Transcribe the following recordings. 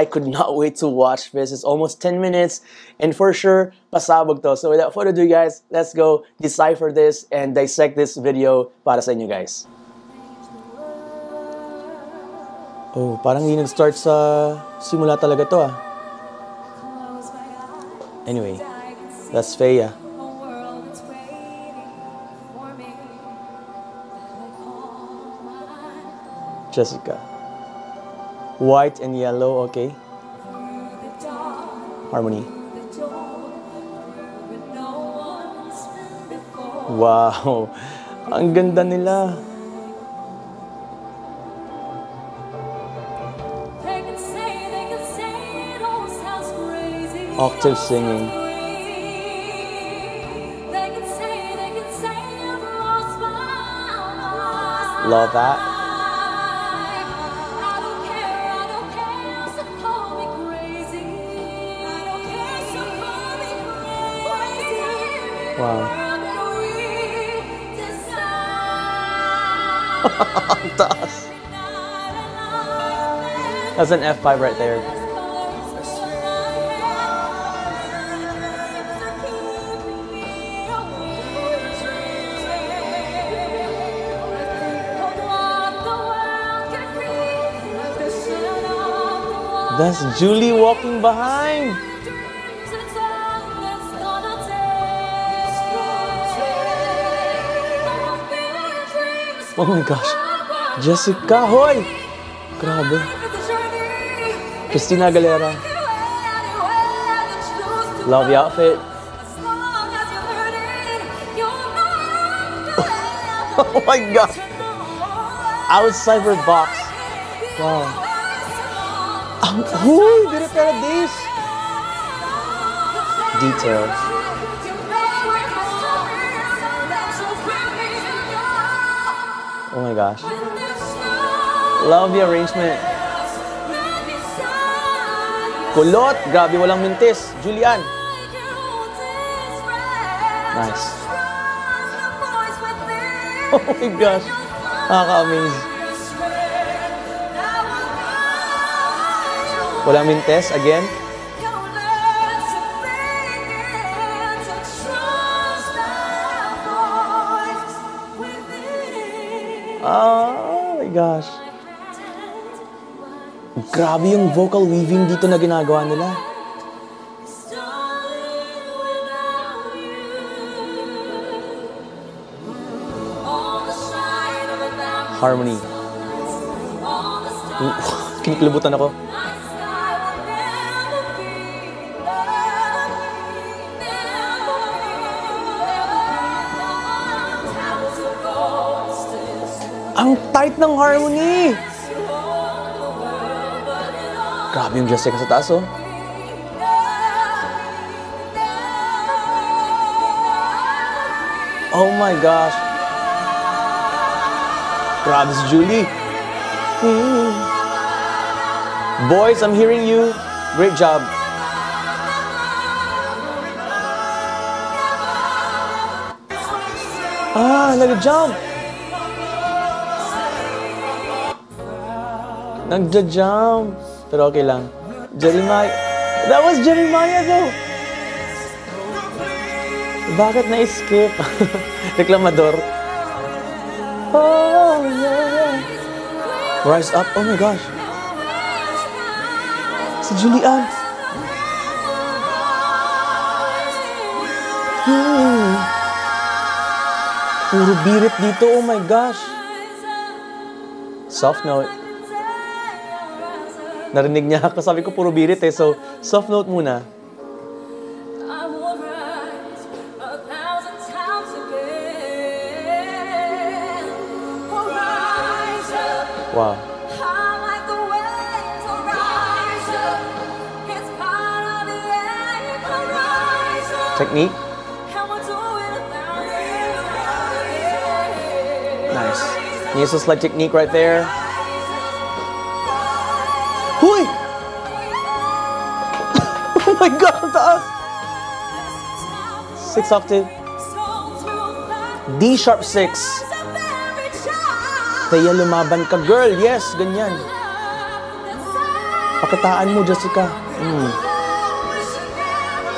I could not wait to watch this. It's almost 10 minutes, and for sure, pasabog to. So without further ado, guys, let's go decipher this and dissect this video para sa inyo, guys. Oh, parang hindi nag-start sa simula talaga to ah. Anyway, that's Feya. Jessica. White and yellow, okay. Harmony. Wow, ang ganda nila. Octave singing. Love that. Wow. That's an F5 right there. That's Julie walking behind. Oh my gosh. Jessica, hoy! Grabe. Christina Aguilera. Love the outfit. Oh my god. Outside her box. Wow. Um, who did it this? Details. Oh my gosh. Love the arrangement. Kulot! Grabe, walang mintis. Julian. Nice. Oh my gosh. Nakaka-amaze. Walang mintes again. Oh my gosh. Grabe yung vocal weaving dito na ginagawa nila. Harmony. Kinikilabutan ako. Ang tight ng harmony! Grabe yung Jessica sa taas, oh. Oh my gosh. Grabe si Julie. Boys, I'm hearing you. Great job. Ah, nag-jump. Nagja-jump. Pero okay lang. Jeremiah. That was Jeremiah though. Bakit na-skip? Reklamador. Oh, yeah. Rise up. Oh my gosh. Si Julian. Hmm. Puro birit dito. Oh my gosh. Soft note. Narinig niya ako. Sabi ko puro birit eh. So, soft note muna. Wow. Technique. Nice. A slight technique right there. My God, ang taas! Six octave. D sharp six. Kaya lumaban ka, girl. Yes, ganyan. Pakitaan mo, Jessica. Mm.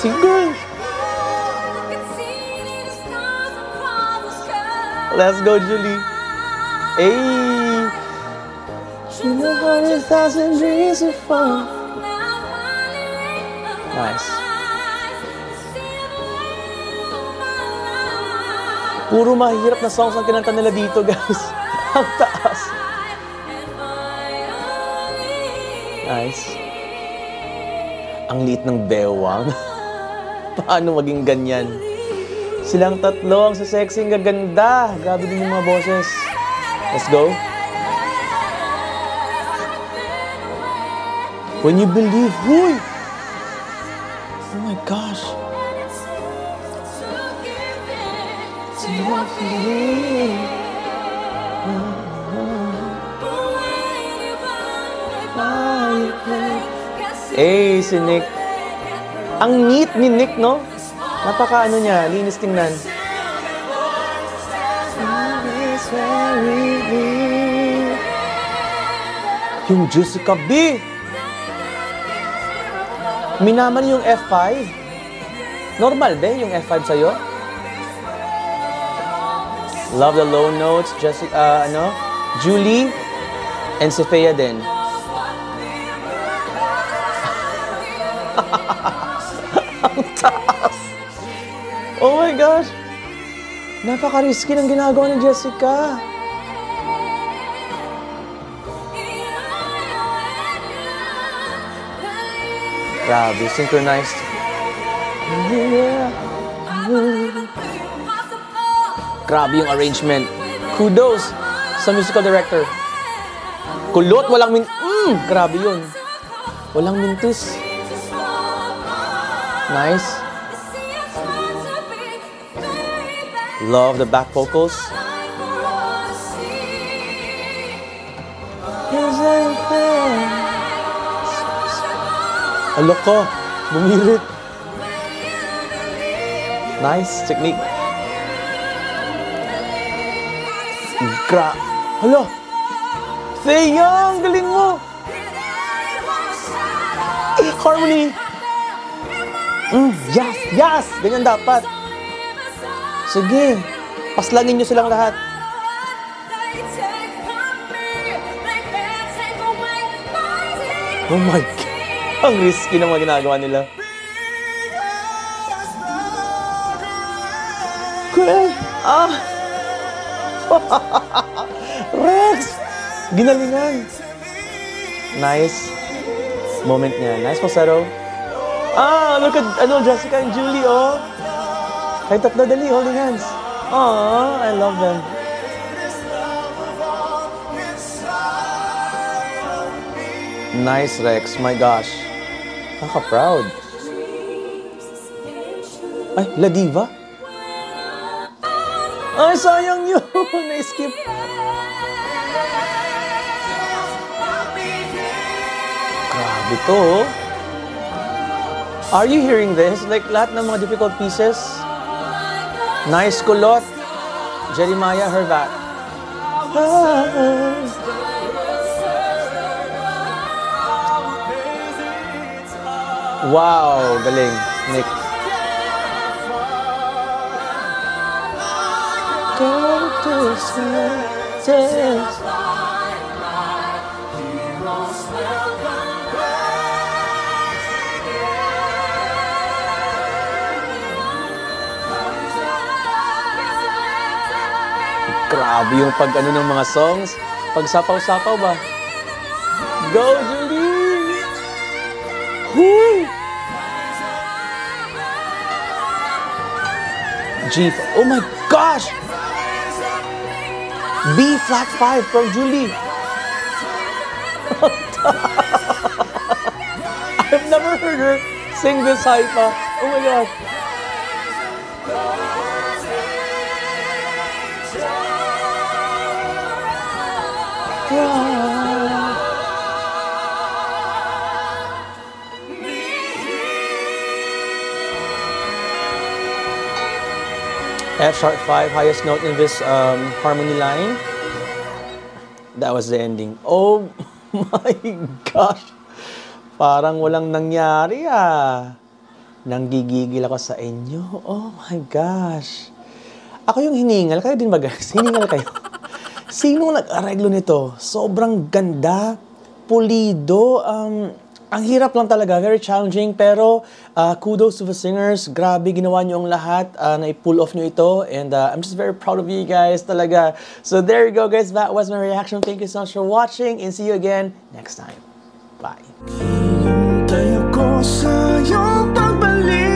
Sige. Let's go, Julie. Hey. You know hundred thousand dreams of fun. Nice. Puro mahirap na songs ang kinanta nila dito, guys. ang taas. Nice. Ang liit ng bewang. Paano maging ganyan? Silang tatlo ang sa sexy ang gaganda. Grabe din yung mga boses. Let's go. When you believe, huy! Eh, si Nick. Ang neat ni Nick, no? Napaka ano niya, linis tingnan. Yung Jessica B. Minaman yung F5. Normal ba yung F5 sa'yo? Love the low notes. Jessica, uh, ano? Julie and Sophia din. Ang taas. Oh my gosh. Napaka-risky ng ginagawa ni Jessica. Grabe, synchronized. Grabe yung arrangement. Kudos sa musical director. Kulot, walang min... Mm, grabe yun. Walang mintis. Nice. Love the back vocals. Alo ko, bumirit. Nice technique. Gra... Hala! Thea, ang galing mo! Harmony! Mm, yes, yes! Ganyan dapat. Sige, paslangin nyo silang lahat. Oh my God! Ang risky ng mga ginagawa nila. Kuya! Ah! Rex! Ginalingan! Nice moment niya. Nice pasaro. Ah, look at, ano, Jessica and Julie, oh. Kahit tatlo dali, holding hands. Aww, I love them. Nice, Rex. My gosh. Nakaka-proud. Ay, La Diva? Ay, sayang yun. Na-skip. Grabe to, oh. Are you hearing this? Like, lahat ng mga difficult pieces. Nice kulot. Jeremiah Hervat. Wow, galing, Nick. Grabe yung pag ano ng mga songs. Pag sapaw-sapaw ba? Go, Julie! Huy! G, oh my gosh! B flat 5 from Julie. I've never heard her sing this high pa. Oh my gosh. F sharp 5, highest note in this um, harmony line. That was the ending. Oh my gosh. Parang walang nangyari ah. Nanggigigil ako sa inyo. Oh my gosh. Ako yung hiningal. Kayo din ba guys? Hiningal kayo. Sino nag-areglo nito? Sobrang ganda. Pulido. Um, ang hirap lang talaga, very challenging, pero uh, kudos to the singers. Grabe, ginawa nyo ang lahat, ah, uh, na-pull off nyo ito, and uh, I'm just very proud of you guys talaga. So there you go guys, that was my reaction. Thank you so much for watching, and see you again next time. Bye! Hintay ako sa iyong pagbalik